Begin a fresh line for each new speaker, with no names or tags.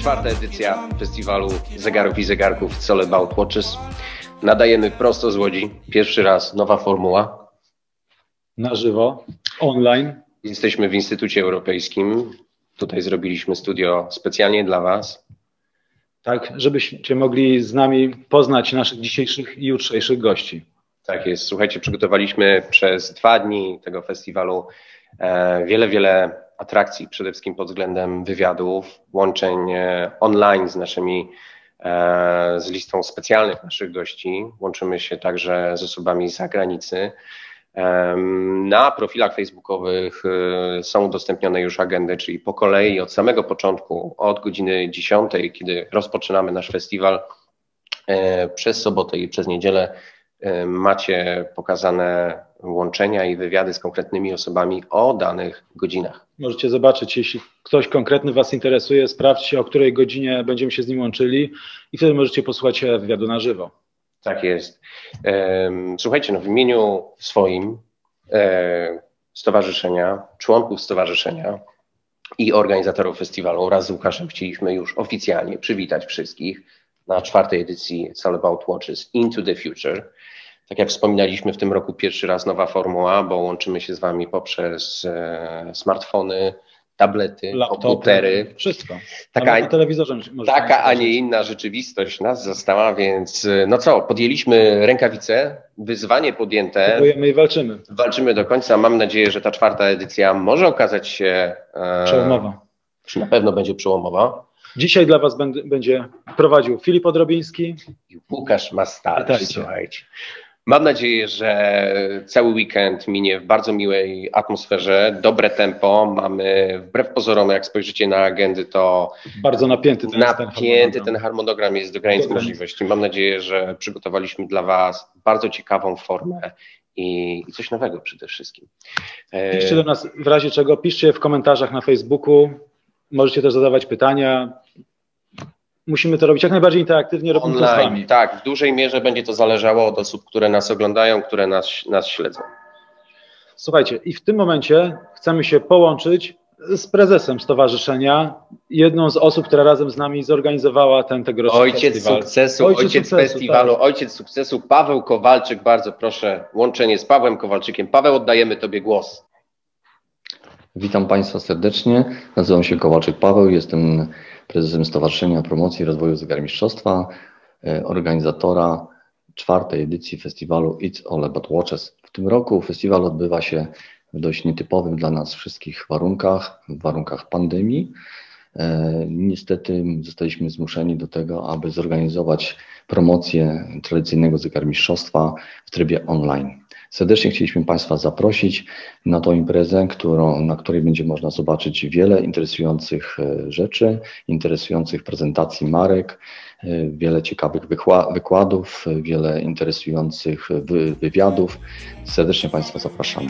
Czwarta edycja festiwalu zegarów i zegarków It's All About Watches. Nadajemy prosto z Łodzi. Pierwszy raz nowa formuła.
Na żywo, online.
Jesteśmy w Instytucie Europejskim. Tutaj zrobiliśmy studio specjalnie dla Was.
Tak, żebyście mogli z nami poznać naszych dzisiejszych i jutrzejszych gości.
Tak jest. Słuchajcie, przygotowaliśmy przez dwa dni tego festiwalu wiele, wiele atrakcji, przede wszystkim pod względem wywiadów, łączeń e, online z naszymi, e, z listą specjalnych naszych gości. Łączymy się także z osobami z zagranicy. Na profilach facebookowych są udostępnione już agendy, czyli po kolei od samego początku, od godziny 10, kiedy rozpoczynamy nasz festiwal, przez sobotę i przez niedzielę macie pokazane łączenia i wywiady z konkretnymi osobami o danych godzinach.
Możecie zobaczyć, jeśli ktoś konkretny Was interesuje, sprawdźcie, o której godzinie będziemy się z nim łączyli i wtedy możecie posłuchać wywiadu na żywo.
Tak jest. Słuchajcie, no w imieniu swoim e, stowarzyszenia, członków stowarzyszenia i organizatorów festiwalu wraz z Łukaszem chcieliśmy już oficjalnie przywitać wszystkich na czwartej edycji It's All About Watches Into the Future. Tak jak wspominaliśmy, w tym roku pierwszy raz nowa formuła, bo łączymy się z Wami poprzez e, smartfony, tablety, Laptopy, komputery.
Wszystko.
Taka,
telewizorze
taka a nie inna rzeczywistość nas zastała, więc e, no co, podjęliśmy rękawice, wyzwanie podjęte.
Próbujemy i walczymy.
Walczymy do końca. Mam nadzieję, że ta czwarta edycja może okazać się
e, przełomowa.
Na pewno będzie przełomowa.
Dzisiaj dla Was będzie prowadził Filip Odrobiński
i Łukasz Mastalski. Słuchajcie. Mam nadzieję, że cały weekend minie w bardzo miłej atmosferze, dobre tempo. Mamy, wbrew pozorom, jak spojrzycie na agendy, to
bardzo napięty ten,
napięty ten harmonogram jest do granic możliwości. Mam nadzieję, że przygotowaliśmy dla Was bardzo ciekawą formę i, i coś nowego przede wszystkim.
Piszcie do nas w razie czego, piszcie w komentarzach na Facebooku. Możecie też zadawać pytania musimy to robić jak najbardziej interaktywnie, robimy to z Wami.
Tak, w dużej mierze będzie to zależało od osób, które nas oglądają, które nas, nas śledzą.
Słuchajcie, i w tym momencie chcemy się połączyć z prezesem stowarzyszenia, jedną z osób, która razem z nami zorganizowała ten tegoroczny
ojciec
festiwal.
Sukcesu, ojciec, ojciec sukcesu, festiwalu, tak. ojciec sukcesu, Paweł Kowalczyk, bardzo proszę, łączenie z Pawłem Kowalczykiem. Paweł, oddajemy Tobie głos.
Witam Państwa serdecznie, nazywam się Kowalczyk Paweł, jestem prezesem Stowarzyszenia Promocji i Rozwoju Zegarmistrzostwa, e, organizatora czwartej edycji festiwalu It's All About Watches. W tym roku festiwal odbywa się w dość nietypowych dla nas wszystkich warunkach, w warunkach pandemii. E, niestety zostaliśmy zmuszeni do tego, aby zorganizować promocję tradycyjnego zegarmistrzostwa w trybie online. Serdecznie chcieliśmy Państwa zaprosić na tą imprezę, którą, na której będzie można zobaczyć wiele interesujących e, rzeczy, interesujących prezentacji marek, e, wiele ciekawych wykładów, e, wiele interesujących wy wywiadów. Serdecznie Państwa zapraszamy.